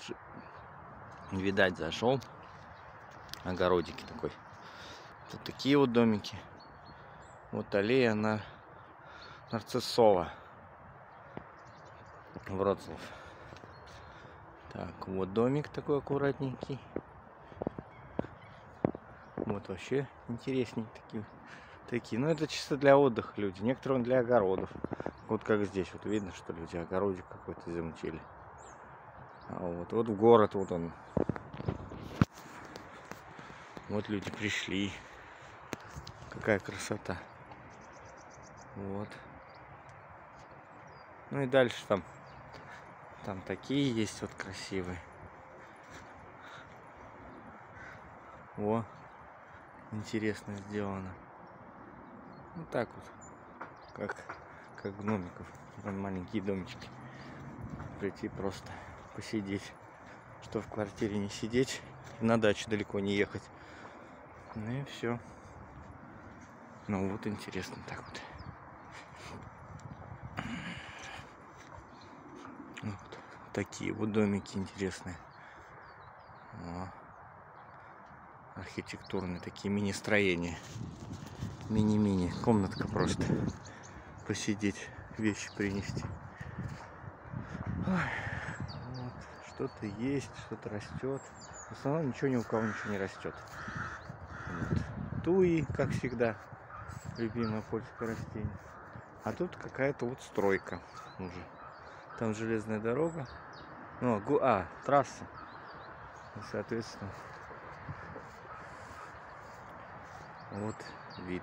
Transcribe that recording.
Же, видать, зашел. Огородики такой. Тут такие вот домики. Вот аллея на Нарциссова. Вроцлав. Так, вот домик такой аккуратненький. Вот вообще интереснее такие. Такие. Ну это чисто для отдыха люди. Некоторые для огородов. Вот как здесь. Вот видно, что люди огородик какой-то замутили. А вот, вот в город вот он. Вот люди пришли. Какая красота. Вот. Ну и дальше там. Там такие есть вот красивые. О, интересно сделано. Вот так вот. Как, как гномиков. Вон маленькие домички. Прийти просто посидеть. Что в квартире не сидеть. На дачу далеко не ехать. Ну и все. Ну вот интересно так вот. Вот такие вот домики интересные. О. Архитектурные такие мини-строения. Мини-мини. Комнатка просто. Посидеть, вещи принести. Вот. Что-то есть, что-то растет. В основном ничего ни у кого ничего не растет. Вот. Туи, как всегда, любимое польское растение. А тут какая-то вот стройка уже. Там железная дорога. Ну, гу... а, трасса. И, соответственно, вот вид.